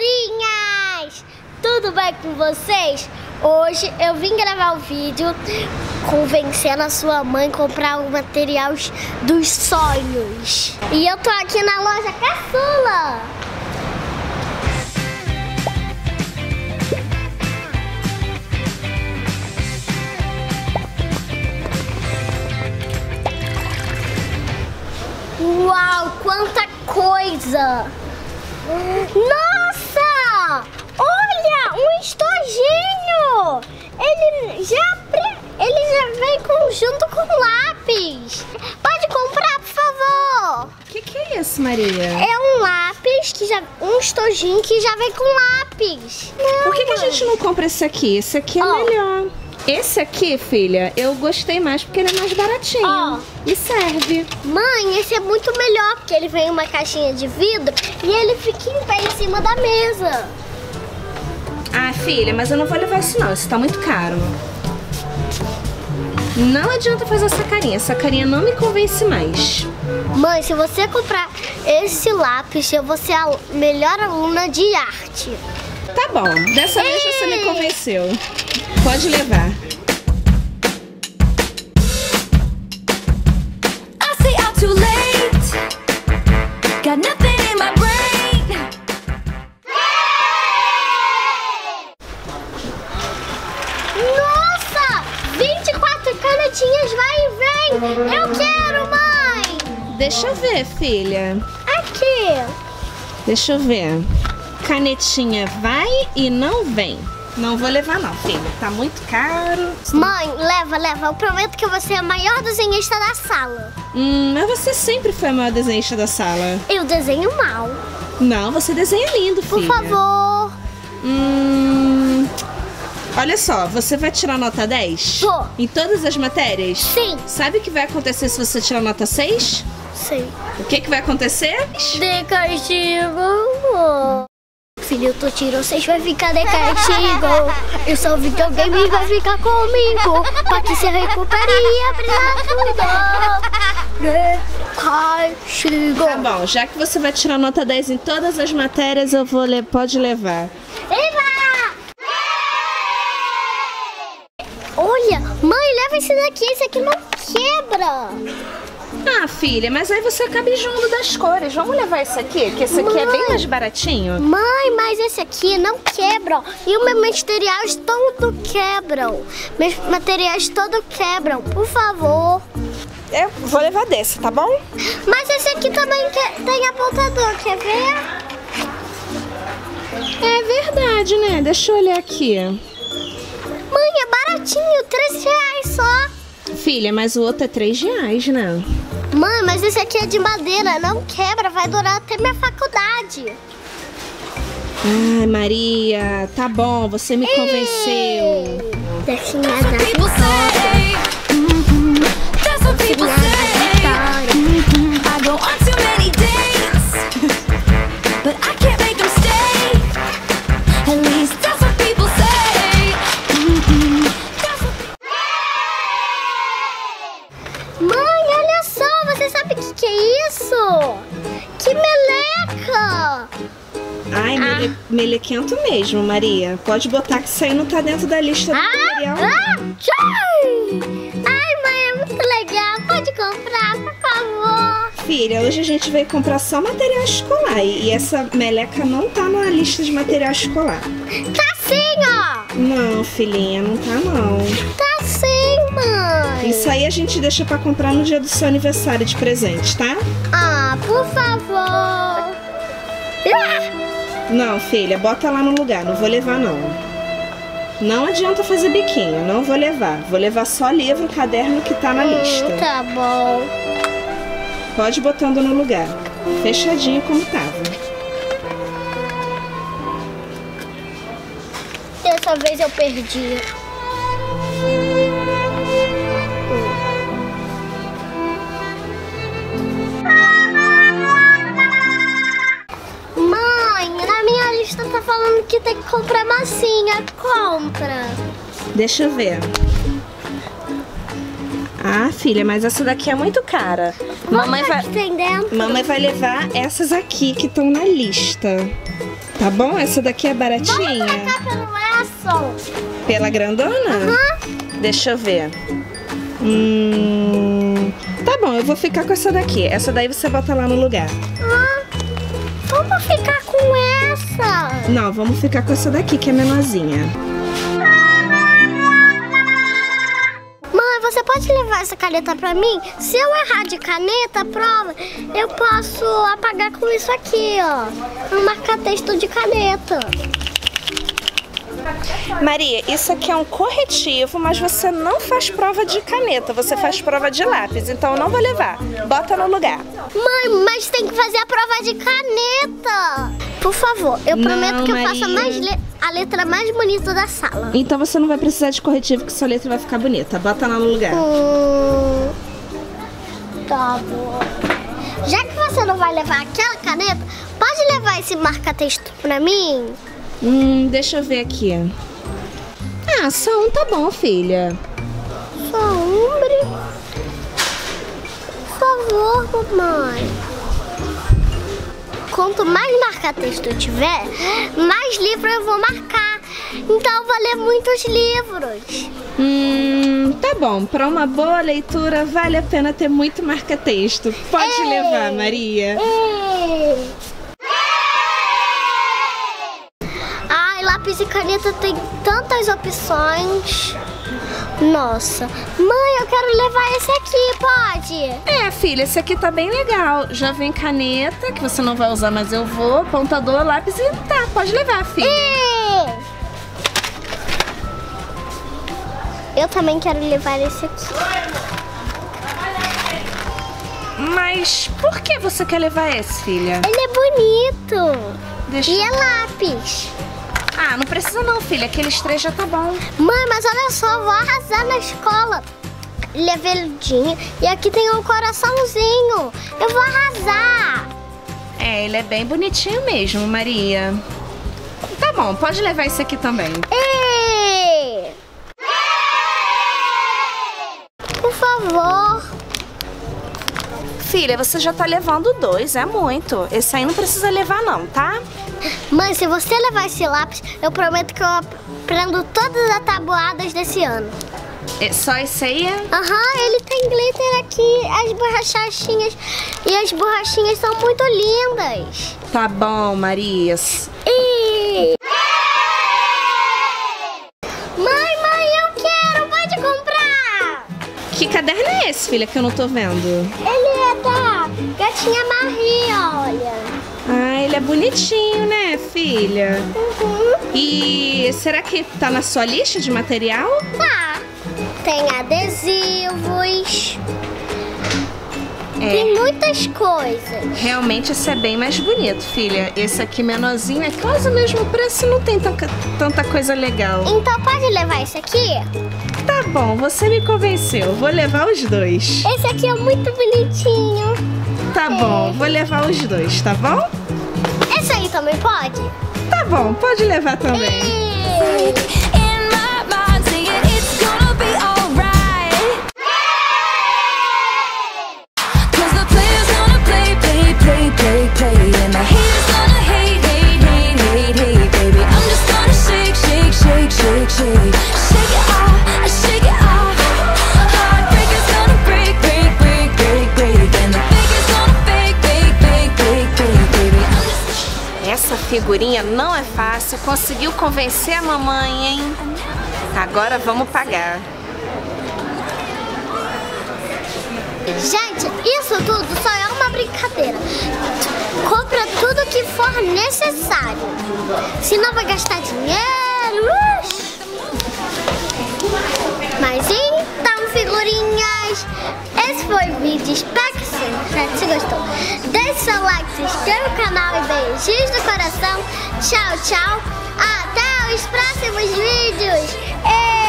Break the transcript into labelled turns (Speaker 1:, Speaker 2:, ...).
Speaker 1: Aventurinhas! Tudo bem com vocês? Hoje eu vim gravar o um vídeo convencendo a sua mãe a comprar o material dos sonhos. E eu tô aqui na loja Caçula. Uau, quanta coisa! Nossa! Olha, um estojinho! Ele já, ele já vem junto com lápis. Pode comprar, por favor.
Speaker 2: O que, que é isso, Maria?
Speaker 1: É um lápis, que já, um estojinho que já vem com lápis.
Speaker 2: Não, Por que, que a gente não compra esse aqui? Esse aqui é oh. melhor. Esse aqui, filha, eu gostei mais porque ele é mais baratinho. Ó. E serve.
Speaker 1: Mãe, esse é muito melhor porque ele vem em uma caixinha de vidro e ele fica em pé em cima da mesa.
Speaker 2: Ah, filha, mas eu não vou levar isso não. Isso tá muito caro. Não adianta fazer essa carinha. Essa carinha não me convence mais.
Speaker 1: Mãe, se você comprar esse lápis, eu vou ser a melhor aluna de arte.
Speaker 2: Tá bom. Dessa Ei. vez você me convenceu. Pode levar.
Speaker 1: Eu quero, mãe!
Speaker 2: Deixa eu ver, filha.
Speaker 1: Aqui.
Speaker 2: Deixa eu ver. Canetinha vai e não vem. Não vou levar não, filha. Tá muito caro.
Speaker 1: Mãe, leva, leva. Eu prometo que você é a maior desenhista da sala.
Speaker 2: Hum, mas você sempre foi a maior desenhista da sala.
Speaker 1: Eu desenho mal.
Speaker 2: Não, você desenha lindo, filha.
Speaker 1: Por favor.
Speaker 2: Hum... Olha só, você vai tirar nota 10?
Speaker 1: Vou.
Speaker 2: Em todas as matérias?
Speaker 1: Sim.
Speaker 2: Sabe o que vai acontecer se você tirar nota 6?
Speaker 1: Sei.
Speaker 2: O que, que vai acontecer?
Speaker 1: De castigo filho, tu tirou, vocês vai ficar de castigo. Eu só vi que alguém vai ficar comigo. Pra que se recupere e abrir tudo. De castigo.
Speaker 2: Tá bom, já que você vai tirar nota 10 em todas as matérias, eu vou le pode levar.
Speaker 1: Leva! Olha, mãe, leva esse daqui, esse aqui não quebra.
Speaker 2: Ah, filha, mas aí você acaba enjoando das cores. Vamos levar esse aqui, que esse aqui é bem mais baratinho.
Speaker 1: Mãe, mas esse aqui não quebra. E os meus materiais todo quebram. Meus materiais todo quebram. Por favor.
Speaker 2: Eu vou levar desse, tá bom?
Speaker 1: Mas esse aqui também tem apontador, quer ver?
Speaker 2: É verdade, né? Deixa eu olhar aqui.
Speaker 1: Mãe, é baratinho, 13 reais só.
Speaker 2: Filha, mas o outro é 3 reais, né?
Speaker 1: Mãe, mas esse aqui é de madeira, não quebra, vai durar até minha faculdade.
Speaker 2: Ai, Maria, tá bom, você me convenceu.
Speaker 1: Deixa eu Mãe, olha só, você sabe o que, que é isso? Que meleca!
Speaker 2: Ai, ah. mele, melequento mesmo, Maria. Pode botar que isso aí não tá dentro da lista do ah, material. Ah,
Speaker 1: Ai, mãe, é muito legal. Pode comprar, por favor.
Speaker 2: Filha, hoje a gente veio comprar só material escolar. E essa meleca não tá na lista de material escolar.
Speaker 1: Tá sim, ó.
Speaker 2: Não, filhinha, não tá não.
Speaker 1: Tá sim, mãe.
Speaker 2: Isso aí a gente deixa pra comprar no dia do seu aniversário de presente, tá?
Speaker 1: Ah, por favor. Ah!
Speaker 2: Não, filha, bota lá no lugar, não vou levar não. Não adianta fazer biquinho, não vou levar. Vou levar só livro, caderno que tá na hum, lista.
Speaker 1: Tá bom.
Speaker 2: Pode botando no lugar. Fechadinho como tava.
Speaker 1: Dessa vez eu perdi. Falando que tem que comprar massinha. Compra.
Speaker 2: Deixa eu ver. Ah, filha, mas essa daqui é muito cara.
Speaker 1: Vamos mamãe vai,
Speaker 2: Mamãe vai levar essas aqui que estão na lista. Tá bom? Essa daqui é baratinha.
Speaker 1: Vamos pelo Edson.
Speaker 2: Pela grandona?
Speaker 1: Aham.
Speaker 2: Deixa eu ver. Hum, tá bom, eu vou ficar com essa daqui. Essa daí você bota lá no lugar.
Speaker 1: Ah,
Speaker 2: Não, vamos ficar com essa daqui que é menorzinha.
Speaker 1: Mãe, você pode levar essa caneta pra mim? Se eu errar de caneta, prova, eu posso apagar com isso aqui, ó. Um marca-texto de caneta.
Speaker 2: Maria, isso aqui é um corretivo, mas você não faz prova de caneta, você faz prova de lápis, então eu não vou levar. Bota no lugar.
Speaker 1: Mãe, mas tem que fazer a prova de caneta. Por favor, eu
Speaker 2: Não,
Speaker 1: prometo que eu faço le- a letra mais bonita da sala.
Speaker 2: Então você não vai precisar de corretivo, que sua letra vai ficar bonita. Bota lá no lugar.
Speaker 1: Hum, tá bom. Já que você não vai levar aquela caneta, pode levar esse marca-texto pra mim?
Speaker 2: Hum, deixa eu ver aqui. Ah, só um tá bom, filha.
Speaker 1: Só umbre. Por favor, mamãe. Quanto mais marca-texto eu tiver, mais livro eu vou marcar. Então eu vou ler muitos livros.
Speaker 2: Hum, tá bom. Pra uma boa leitura, vale a pena ter muito marca-texto. Pode
Speaker 1: Ei.
Speaker 2: levar, Maria.
Speaker 1: Ei. Ai, lápis e caneta tem tantas opções. Nossa, mãe, eu quero levar esse aqui, pode?
Speaker 2: É, filha, esse aqui tá bem legal. Já vem caneta, que você não vai usar, mas eu vou. Pontador, lápis e tá, pode levar, filha.
Speaker 1: Ei. Eu também quero levar esse aqui.
Speaker 2: Mas por que você quer levar esse, filha?
Speaker 1: Ele é bonito.
Speaker 2: Deixa.
Speaker 1: E é lápis.
Speaker 2: Ah, não precisa não, filha. Aqueles três já tá bom.
Speaker 1: Mãe, mas olha só, eu vou arrasar na escola. Ele é verdinho e aqui tem um coraçãozinho. Eu vou arrasar.
Speaker 2: É, ele é bem bonitinho mesmo, Maria. Tá bom, pode levar esse aqui também.
Speaker 1: Ei! Por favor.
Speaker 2: Filha, você já tá levando dois, é muito. Esse aí não precisa levar não, tá?
Speaker 1: Mãe, se você levar esse lápis, eu prometo que eu aprendo todas as tabuadas desse ano.
Speaker 2: É só esse aí?
Speaker 1: Aham, ele tem glitter aqui, as borrachachinhas. E as borrachinhas são muito lindas.
Speaker 2: Tá bom, Maria.
Speaker 1: E... Mãe, mãe, eu quero, pode comprar.
Speaker 2: Que caderno é esse, filha, que eu não tô vendo?
Speaker 1: Ele é da gatinha Maria, olha.
Speaker 2: Ele é bonitinho, né, filha?
Speaker 1: Uhum.
Speaker 2: E será que tá na sua lista de material?
Speaker 1: Tá. Tem adesivos. Tem
Speaker 2: É,
Speaker 1: muitas coisas.
Speaker 2: realmente esse é bem mais bonito, filha. Esse aqui menorzinho é quase o mesmo preço e não tem tanta, tanta coisa legal.
Speaker 1: Então pode levar esse aqui?
Speaker 2: Tá bom, você me convenceu. Vou levar os dois.
Speaker 1: Esse aqui é muito bonitinho.
Speaker 2: Tá bom, vou levar os dois, tá bom?
Speaker 1: Também pode?
Speaker 2: Tá bom, pode levar também.
Speaker 1: E...
Speaker 3: In my mind, saying it's gonna be
Speaker 2: figurinha não é fácil. Conseguiu convencer a mamãe, hein? Agora vamos pagar.
Speaker 1: Gente, isso tudo só é uma brincadeira. Compra tudo que for necessário. Senão vai gastar dinheiro. Mas então, figurinhas, foi o vídeo. Espero que você gostou. Deixe seu like, se inscreva no canal e beijinhos do coração. Tchau, tchau. Até os próximos vídeos.